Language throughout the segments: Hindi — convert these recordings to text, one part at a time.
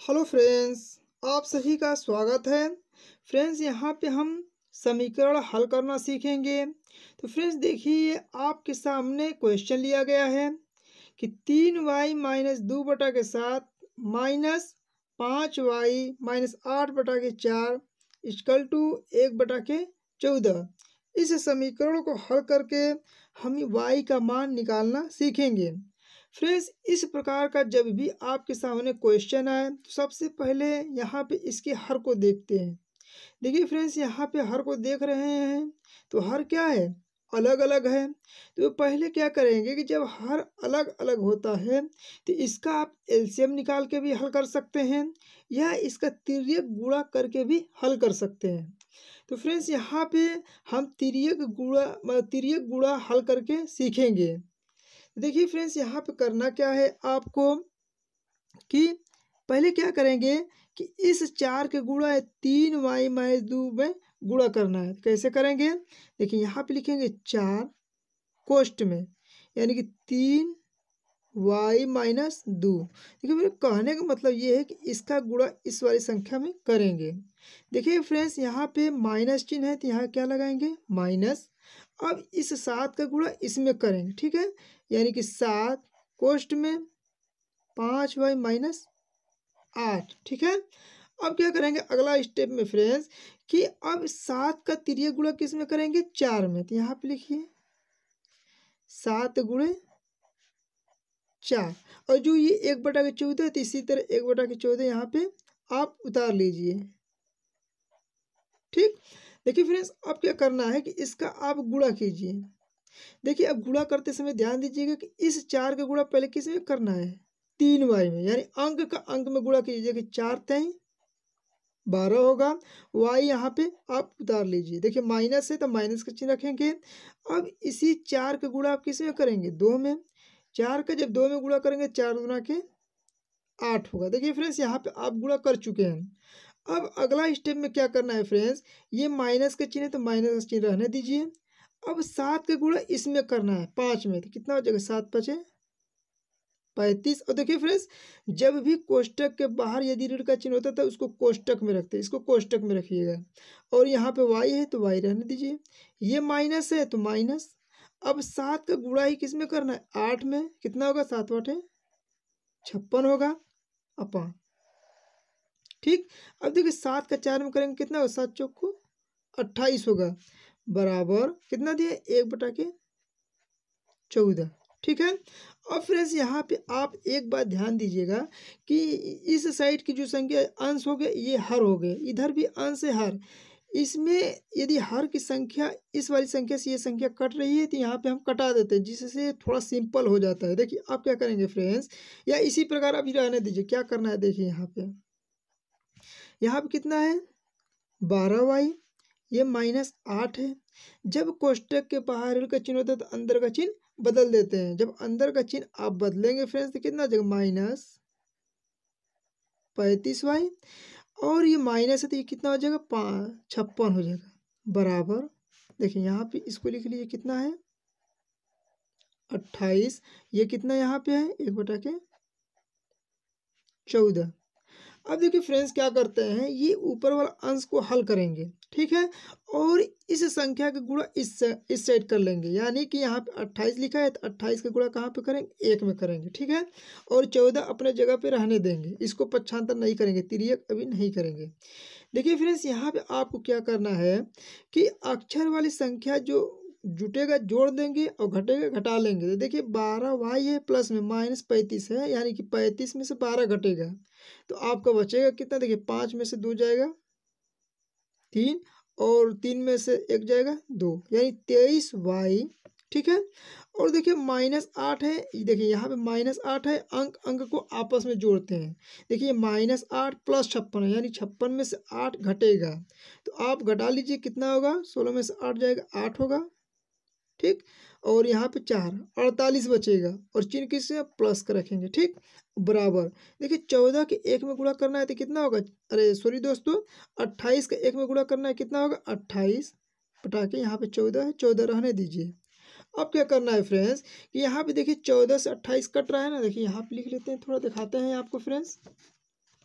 हेलो फ्रेंड्स, आप सभी का स्वागत है। फ्रेंड्स, यहाँ पे हम समीकरण हल करना सीखेंगे। तो फ्रेंड्स, देखिए, आपके सामने क्वेश्चन लिया गया है कि तीन वाई माइनस दो बटा के साथ माइनस पाँच वाई माइनस आठ बटा के चार इक्वल टू एक बटा के चौदह। इस समीकरण को हल करके हम वाई का मान निकालना सीखेंगे। फ्रेंड्स, इस प्रकार का जब भी आपके सामने क्वेश्चन आए तो सबसे पहले यहाँ पे इसके हर को देखते हैं। देखिए फ्रेंड्स, यहाँ पे हर को देख रहे हैं तो हर क्या है? अलग अलग है। तो पहले क्या करेंगे कि जब हर अलग अलग होता है तो इसका आप एलसीएम निकाल के भी हल कर सकते हैं, या इसका तिरक गुड़ा करके भी हल कर सकते हैं। तो फ्रेंड्स, यहाँ पे हम तिर्यक गुड़ा मतलब गुड़ा हल करके सीखेंगे। देखिए फ्रेंड्स यहाँ पे करना क्या है आपको कि पहले क्या करेंगे कि इस चार के गुणा है, तीन वाई माइनस दो में गुणा करना है। कैसे करेंगे? देखिए यहाँ पे लिखेंगे चार कोष्ट में, यानी कि तीन वाई माइनस दो। देखिए मेरे कहने का मतलब ये है कि इसका गुणा इस वाली संख्या में करेंगे। देखिए फ्रेंड्स यहाँ पे माइनस चिन्ह है तो यहाँ क्या लगाएँगे? माइनस अब इस सात का गुणा इसमें करेंगे, ठीक है? यानी कि सात कोष्ट में पाँच वाई माइनस आठ, ठीक है? अब क्या करेंगे अगला स्टेप में फ्रेंड्स कि अब सात का तिरिय गुणा किसमें करेंगे? चार में। तो यहाँ पे लिखिए। सात गुणे चार। और जो ये एक बटा के चौदह तो इसी तरह एक बटा के चौदह यहाँ पे आप उतार लीजिए। ठीक? देखिए फ्रेंड्स अब क्या करना है कि इसका आप गुड़ा कीजिए। देखिए, अब गुड़ा करते समय ध्यान दीजिएगा कि इस चार का गुड़ा पहले किसमें करना है? तीन वाई में, यानी अंक का अंक में गुड़ा कीजिए कि चार तय बारह होगा। वाई यहाँ पे आप उतार लीजिए। देखिए, माइनस है तो माइनस का चिन्ह रखेंगे। अब इसी चार का गुड़ा आप किसमें करेंगे? दो में। चार का जब दो में गुड़ा करेंगे, चार गुणा के आठ होगा। देखिए फ्रेंड्स, यहाँ पे आप गुड़ा कर चुके हैं। अब अगला स्टेप में क्या करना है फ्रेंड्स ये माइनस का चिन्ह है तो माइनस का चिन्ह रहने दीजिए। अब सात का गुणा इसमें करना है, पाँच में। तो कितना हो जाएगा? सात पचे पैंतीस। और देखिए फ्रेंड्स जब भी कोष्टक के बाहर यदि ऋण का चिन्ह होता है तो उसको कोष्टक में रखते हैं। इसको कोष्टक में रखिएगा। और यहाँ पे वाई है तो वाई रहने दीजिए। ये माइनस है तो माइनस अब सात का गुणा ही किसमें करना है? आठ में। कितना होगा? सात आठ। है छप्पन होगा। अपा ठीक? अब देखिए सात का चार में करेंगे कितना होगा? सात चौक को अट्ठाईस होगा। बराबर कितना दिया? एक बटा के चौदह। ठीक है? अब फ्रेंड्स, यहाँ पे आप एक बात ध्यान दीजिएगा कि इस साइड की जो संख्या अंश हो गए, ये हर हो गए। इधर भी अंश है हर। इसमें यदि हर की संख्या, इस वाली संख्या से ये संख्या कट रही है तो यहाँ पे हम कटा देते हैं, जिससे थोड़ा सिंपल हो जाता है। देखिए, आप क्या करेंगे फ्रेंड्स? या इसी प्रकार अभी रहने दीजिए। क्या करना है? देखिए यहाँ पे। यहाँ पे कितना है? बारह वाई। ये माइनस आठ है। जब कोष्टक के बाहर का चिन्ह होता है तो अंदर का चिन्ह बदल देते हैं। जब अंदर का चिन्ह आप बदलेंगे फ्रेंड्स तो कितना जाएगा? माइनस पैंतीस वाई। और ये माइनस है तो ये कितना हो जाएगा? पाँच छप्पन हो जाएगा। बराबर। देखिए, यहाँ पे इसको लिख लीजिए, कितना है? अट्ठाईस। ये कितना यहाँ पे है? एक बटा के चौदह। अब देखिए फ्रेंड्स क्या करते हैं, ये ऊपर वाला अंश को हल करेंगे, ठीक है? और इस संख्या का गुणा इस इस साइड कर लेंगे, यानी कि यहाँ पे अट्ठाईस लिखा है तो अट्ठाईस का गुणा कहाँ पे करेंगे? एक में करेंगे, ठीक है? और चौदह अपने जगह पे रहने देंगे, इसको पच्छांतर नहीं करेंगे, तिरियक अभी नहीं करेंगे। देखिए फ्रेंड्स यहाँ पे आपको क्या करना है कि अक्षर वाली संख्या जो जुटेगा, जोड़ देंगे और घटेगा, घटा लेंगे। तो देखिए, बारह वाई है प्लस में माइनस पैंतीस है, यानी कि पैंतीस में से बारह घटेगा। तो आपका बचेगा कितना? देखिए, पाँच में से दो जाएगा, तीन, और तीन में से एक जाएगा, दो। यानी तेईस वाई ठीक है? और देखिए माइनस आठ है देखिए, यहाँ पे माइनस आठ है, अंक अंक को आपस में जोड़ते हैं। देखिए माइनस आठ प्लस छप्पन है, यानी छप्पन में से आठ घटेगा। तो आप घटा लीजिए, कितना होगा? सोलह में से आठ जाएगा, आठ होगा। ठीक? और यहाँ पे चार, अड़तालीस बचेगा और चिन्ह किससे? प्लस का रखेंगे, ठीक? बराबर। देखिए, चौदह के एक में गुणा करना है तो कितना होगा? अरे सॉरी दोस्तों, अट्ठाईस का एक में गुणा करना है कितना होगा? अट्ठाईस। पटाके यहाँ पे चौदह है, चौदह रहने दीजिए। अब क्या करना है फ्रेंड्स, कि यहाँ पे देखिए, चौदह से अट्ठाईस कट रहा है ना, देखिए, यहाँ पे लिख लेते हैं, थोड़ा दिखाते हैं आपको फ्रेंड्स।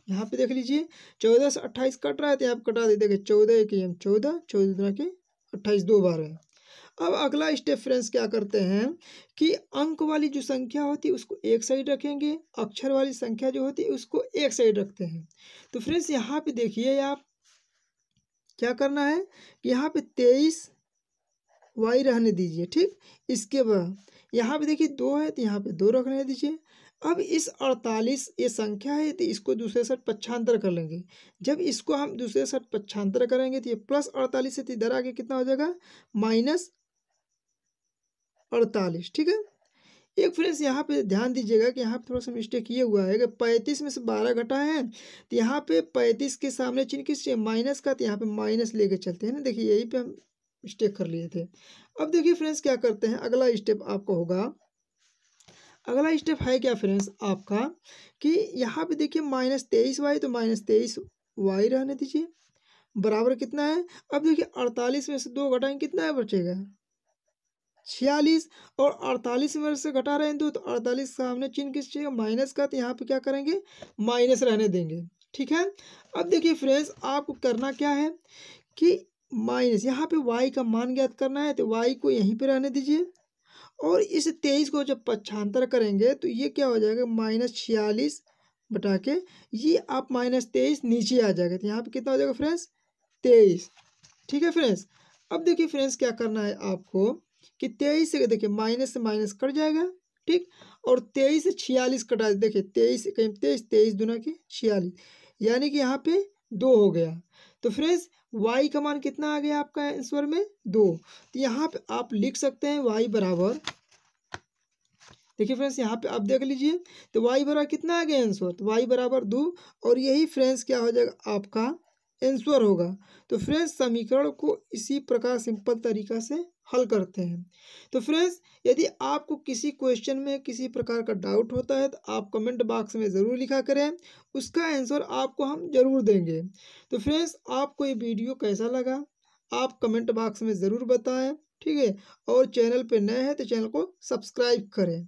यहाँ पे देख लीजिए, चौदह से अट्ठाईस कट रहा है तो यहाँ पे कटा दे, देखिए, चौदह एक एम, चौदह चौदह के अट्ठाईस, दो बार है। अब अगला स्टेप फ्रेंड्स क्या करते हैं कि अंक वाली जो संख्या होती है, उसको एक साइड रखेंगे, अक्षर वाली संख्या जो होती है, उसको एक साइड रखते हैं। तो फ्रेंड्स यहाँ पे देखिए आप क्या करना है कि यहाँ पे तेईस वाई रहने दीजिए, ठीक? इसके बाद यहाँ पे देखिए दो है तो यहाँ पे दो रखने दीजिए। अब इस अड़तालीस ये संख्या है तो इसको दूसरे साइड पच्छांतर कर लेंगे। जब इसको हम दूसरे साइड पच्छांतर करेंगे तो ये प्लस अड़तालीस से तो इधर आगे कितना हो जाएगा? माइनस अड़तालीस, ठीक है? एक फ्रेंड्स, यहाँ पे ध्यान दीजिएगा कि यहाँ पे थोड़ा सा मिस्टेक ये हुआ है। कि पैंतीस में से बारह घटा है तो यहाँ पे पैंतीस के सामने चिन्ह किस माइनस का तो यहाँ पे माइनस लेके चलते हैं ना। देखिए, यही पे हम मिस्टेक कर लिए थे। अब देखिए फ्रेंड्स, क्या करते हैं? अगला स्टेप आपका होगा। अगला स्टेप है क्या फ्रेंड्स आपका? कि यहाँ पे देखिए माइनस तेईस वाई तो माइनस तेईस वाई रहने दीजिए। बराबर कितना है? अब देखिए अड़तालीस में से दो घटाएँगे, कितना है बचेगा? छियालीस और अड़तालीस में से घटा रहे हैं दो तो अड़तालीस सामने चिन्ह किस चीज़ माइनस का तो यहाँ पे क्या करेंगे? माइनस रहने देंगे। ठीक है? अब देखिए फ्रेंड्स, आपको करना क्या है कि माइनस, यहाँ पे वाई का मान ज्ञात करना है तो वाई को यहीं पे रहने दीजिए। और इस तेईस को जब पच्छांतर करेंगे तो ये क्या हो जाएगा? माइनस छियालीस बटा के, ये आप माइनस तेईस नीचे आ जाएगा। तो यहाँ पे कितना हो जाएगा फ्रेंड्स? तेईस। ठीक है फ्रेंड्स? अब देखिए फ्रेंड्स क्या करना है आपको? कि तेईस से, देखिए, माइनस से माइनस कट जाएगा, ठीक? और तेईस से छियालीस कटा, देखिए, तेईस, कहीं तेईस तेईस दुना की छियालीस, यानी कि यहाँ पे दो हो गया। तो फ्रेंड्स वाई का मान कितना आ गया आपका आंसर में? दो। तो यहाँ पे आप लिख सकते हैं वाई बराबर। देखिए फ्रेंड्स, यहाँ पे आप देख लीजिए तो वाई बराबर कितना आ गया आंसर? तो वाई बराबर दो, और यही फ्रेंड्स क्या हो जाएगा? आपका आंसर होगा। तो फ्रेंड्स, समीकरण को इसी प्रकार सिंपल तरीका से हल करते हैं। तो फ्रेंड्स, यदि आपको किसी क्वेश्चन में किसी प्रकार का डाउट होता है तो आप कमेंट बॉक्स में ज़रूर लिखा करें। उसका आंसर आपको हम ज़रूर देंगे। तो फ्रेंड्स, आपको ये वीडियो कैसा लगा? आप कमेंट बॉक्स में ज़रूर बताएँ, ठीक है? और चैनल पर नए हैं तो चैनल को सब्सक्राइब करें।